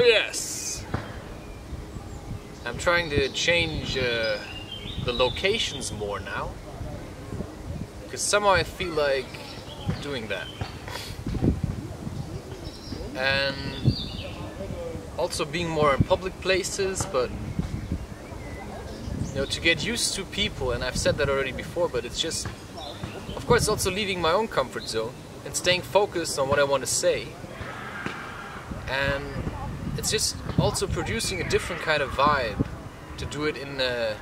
So yes, I'm trying to change uh, the locations more now because somehow I feel like doing that. And also being more in public places, but you know, to get used to people, and I've said that already before, but it's just, of course, also leaving my own comfort zone and staying focused on what I want to say. And it's just also producing a different kind of vibe to do it in a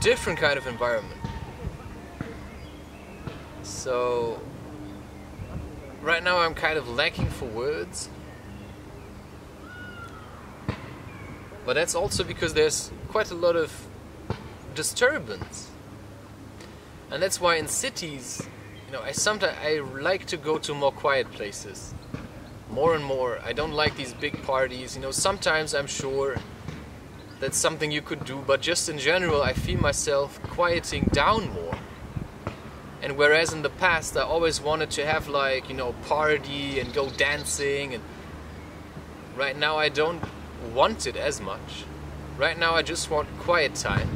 different kind of environment. So right now I'm kind of lacking for words. But that's also because there's quite a lot of disturbance. And that's why in cities, you know, I sometimes I like to go to more quiet places more and more. I don't like these big parties. You know, sometimes I'm sure that's something you could do, but just in general, I feel myself quieting down more. And whereas in the past I always wanted to have like, you know, party and go dancing and right now I don't want it as much. Right now I just want quiet time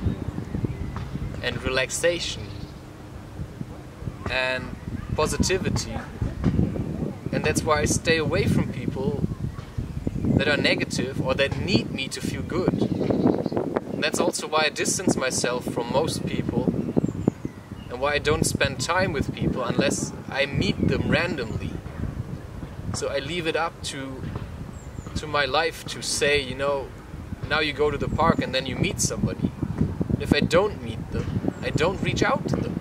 and relaxation and positivity and that's why I stay away from people that are negative or that need me to feel good. And that's also why I distance myself from most people and why I don't spend time with people unless I meet them randomly. So I leave it up to to my life to say, you know, now you go to the park and then you meet somebody. If I don't meet them, I don't reach out to them.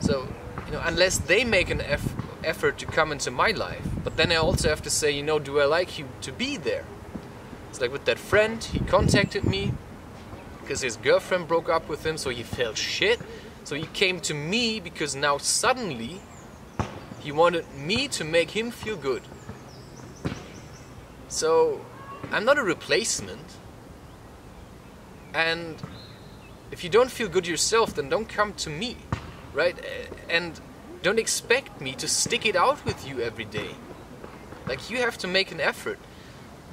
So, you know, unless they make an effort effort to come into my life. But then I also have to say, you know, do I like you to be there? It's like with that friend, he contacted me because his girlfriend broke up with him, so he felt shit. So he came to me because now suddenly he wanted me to make him feel good. So I'm not a replacement. And if you don't feel good yourself, then don't come to me, right? And don't expect me to stick it out with you every day. Like, you have to make an effort.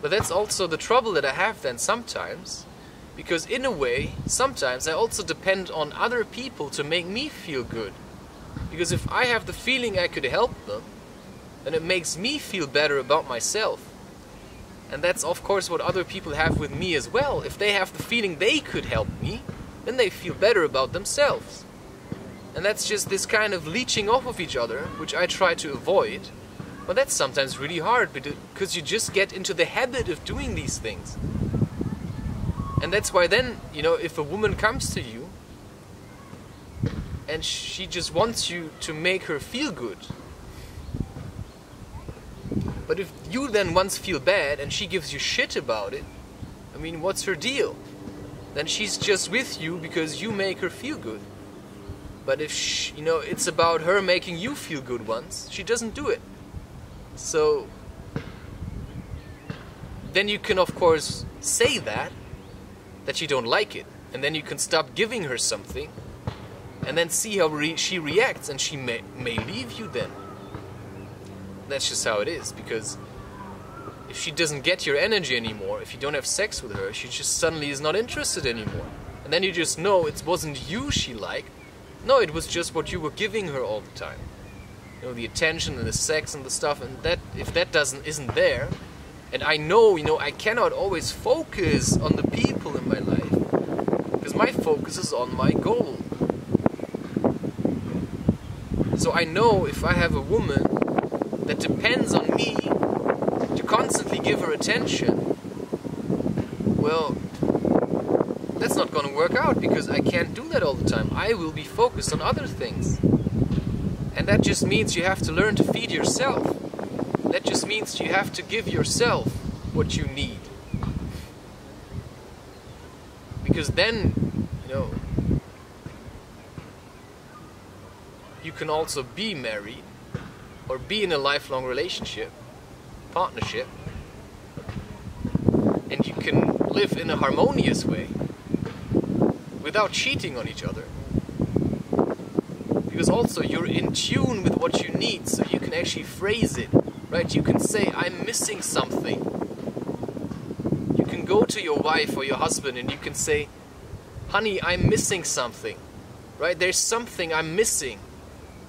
But that's also the trouble that I have then sometimes. Because, in a way, sometimes I also depend on other people to make me feel good. Because if I have the feeling I could help them, then it makes me feel better about myself. And that's, of course, what other people have with me as well. If they have the feeling they could help me, then they feel better about themselves. And that's just this kind of leeching off of each other, which I try to avoid. But that's sometimes really hard because you just get into the habit of doing these things. And that's why then, you know, if a woman comes to you and she just wants you to make her feel good. But if you then once feel bad and she gives you shit about it, I mean, what's her deal? Then she's just with you because you make her feel good. But if she, you know, it's about her making you feel good once, she doesn't do it. So then you can of course say that that you don't like it, and then you can stop giving her something, and then see how re she reacts, and she may may leave you then. That's just how it is because if she doesn't get your energy anymore, if you don't have sex with her, she just suddenly is not interested anymore. And then you just know it wasn't you she liked, no, it was just what you were giving her all the time. You know, the attention and the sex and the stuff, and that if that doesn't isn't there, and I know, you know, I cannot always focus on the people in my life because my focus is on my goal. So I know if I have a woman that depends on me to constantly give her attention, well, that's not going to work out because I can't do that all the time. I will be focused on other things. And that just means you have to learn to feed yourself. That just means you have to give yourself what you need. Because then, you know, you can also be married or be in a lifelong relationship, partnership, and you can live in a harmonious way without cheating on each other. Because also you're in tune with what you need, so you can actually phrase it Right? You can say, I'm missing something. You can go to your wife or your husband and you can say, honey, I'm missing something. Right? There's something I'm missing.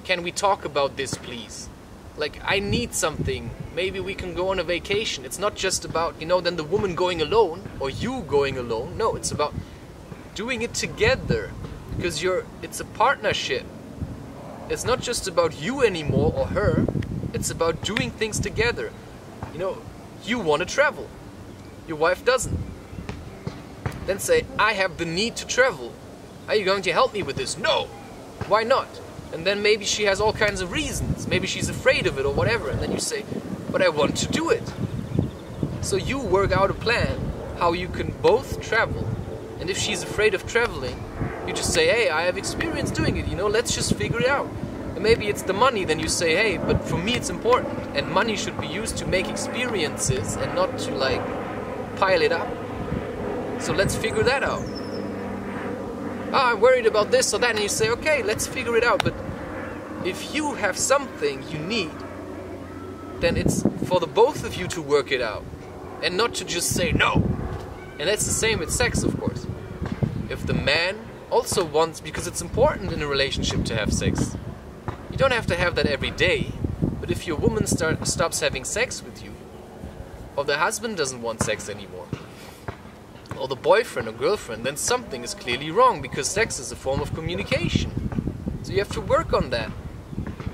Can we talk about this, please? Like, I need something. Maybe we can go on a vacation. It's not just about, you know, then the woman going alone or you going alone. No, it's about doing it together because you're it's a partnership. It's not just about you anymore or her. It's about doing things together. You know, you want to travel. Your wife doesn't. Then say, I have the need to travel. Are you going to help me with this? No. Why not? And then maybe she has all kinds of reasons. Maybe she's afraid of it or whatever. And then you say, but I want to do it. So you work out a plan how you can both travel. And if she's afraid of traveling, you just say, hey, I have experience doing it, you know, let's just figure it out. And maybe it's the money, then you say, hey, but for me it's important. And money should be used to make experiences and not to like pile it up. So let's figure that out. Oh, I'm worried about this or that, and you say, okay, let's figure it out. But if you have something you need, then it's for the both of you to work it out and not to just say no. And that's the same with sex, of course. If the man also wants, because it's important in a relationship to have sex, you don't have to have that every day. But if your woman start, stops having sex with you, or the husband doesn't want sex anymore, or the boyfriend or girlfriend, then something is clearly wrong because sex is a form of communication. So you have to work on that.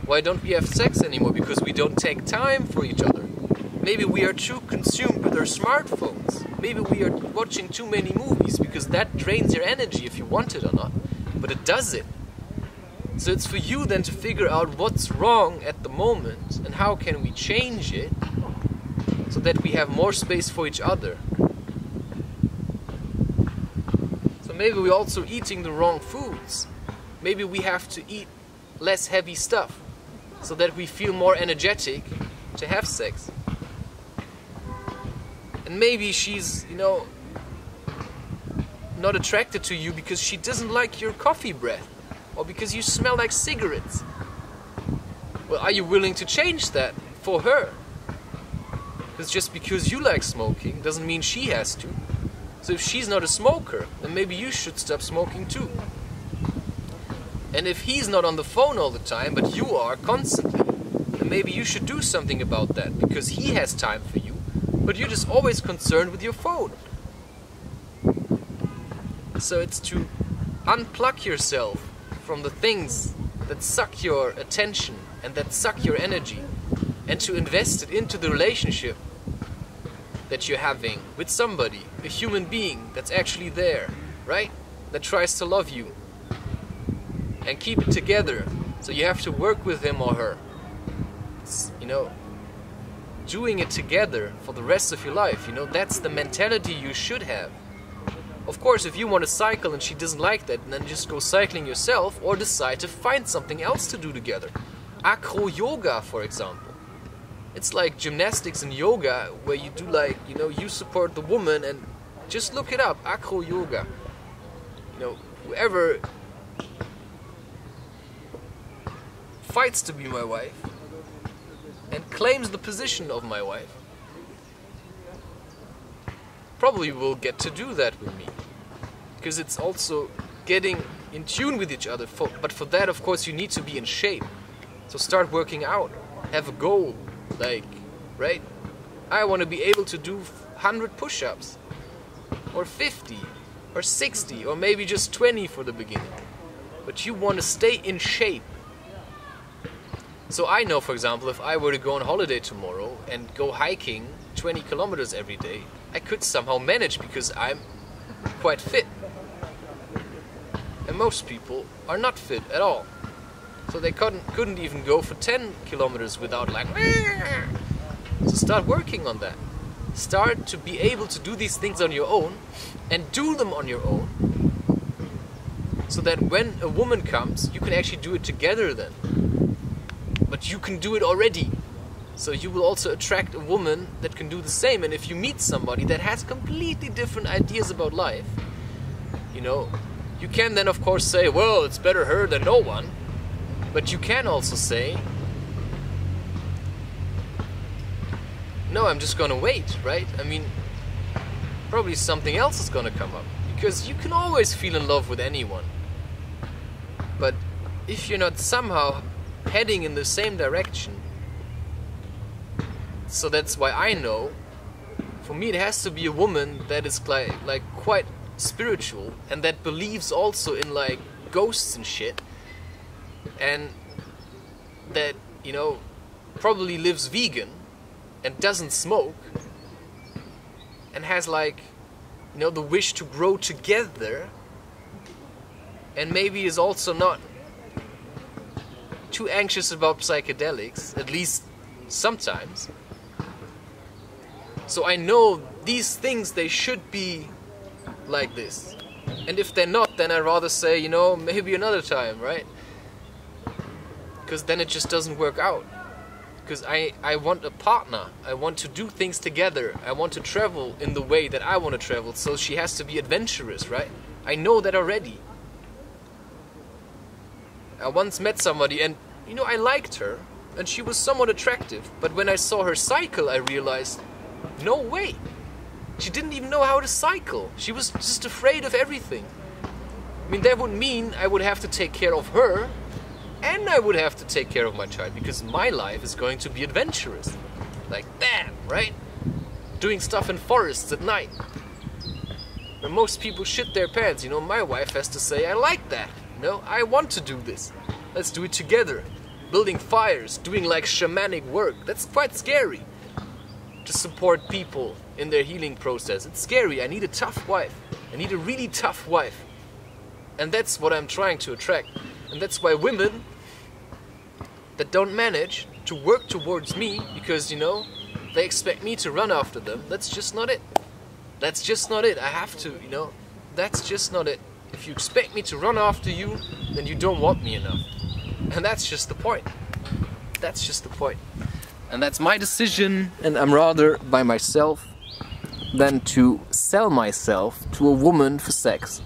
Why don't we have sex anymore? Because we don't take time for each other. Maybe we are too consumed with our smartphones. Maybe we are watching too many movies because that drains your energy if you want it or not. But it does it. So it's for you then to figure out what's wrong at the moment and how can we change it so that we have more space for each other So maybe we're also eating the wrong foods. Maybe we have to eat less heavy stuff so that we feel more energetic to have sex. And maybe she's, you know, not attracted to you because she doesn't like your coffee breath or because you smell like cigarettes. Well, are you willing to change that for her? Because just because you like smoking doesn't mean she has to. So if she's not a smoker, then maybe you should stop smoking too. And if he's not on the phone all the time, but you are constantly, then maybe you should do something about that because he has time for you, but you're just always concerned with your phone. So it's to unplug yourself from the things that suck your attention and that suck your energy and to invest it into the relationship that you're having with somebody, a human being that's actually there, right? That tries to love you and keep it together. So you have to work with him or her. It's, you know, doing it together for the rest of your life. You know, that's the mentality you should have. Of course, if you want to cycle and she doesn't like that, then just go cycling yourself or decide to find something else to do together. Acro yoga, for example it's like gymnastics and yoga where you do like you know you support the woman and just look it up acro yoga you know whoever fights to be my wife and claims the position of my wife probably will get to do that with me because it's also getting in tune with each other for, but for that of course you need to be in shape so start working out have a goal like, right? I want to be able to do 100 push ups, or 50, or 60, or maybe just 20 for the beginning. But you want to stay in shape. So I know, for example, if I were to go on holiday tomorrow and go hiking 20 kilometers every day, I could somehow manage because I'm quite fit. And most people are not fit at all. So they couldn't couldn't even go for 10 kilometers without like So start working on that. Start to be able to do these things on your own and do them on your own. So that when a woman comes, you can actually do it together then. But you can do it already. So you will also attract a woman that can do the same. And if you meet somebody that has completely different ideas about life, you know, you can then of course say, well, it's better her than no one. But you can also say, no, I'm just gonna wait, right? I mean, probably something else is gonna come up. Because you can always feel in love with anyone. But if you're not somehow heading in the same direction, so that's why I know, for me it has to be a woman that is like, like quite spiritual and that believes also in like ghosts and shit. And that you know probably lives vegan and doesn't smoke and has like you know the wish to grow together and maybe is also not too anxious about psychedelics at least sometimes so i know these things they should be like this and if they're not then i'd rather say you know maybe another time right because then it just doesn't work out because I, I want a partner. I want to do things together. I want to travel in the way that I want to travel. So she has to be adventurous, right? I know that already. I once met somebody and, you know, I liked her and she was somewhat attractive. But when I saw her cycle, I realized, no way. She didn't even know how to cycle. She was just afraid of everything. I mean, that would mean I would have to take care of her and I would have to take care of my child because my life is going to be adventurous. Like, bam, right? Doing stuff in forests at night. Where most people shit their pants, you know, my wife has to say, I like that. You know, I want to do this. Let's do it together. Building fires, doing like shamanic work. That's quite scary. To support people in their healing process. It's scary. I need a tough wife. I need a really tough wife. And that's what I'm trying to attract. And that's why women that don't manage to work towards me because, you know, they expect me to run after them, that's just not it. That's just not it. I have to, you know, that's just not it. If you expect me to run after you, then you don't want me enough. And that's just the point. That's just the point. And that's my decision, and I'm rather by myself than to sell myself to a woman for sex.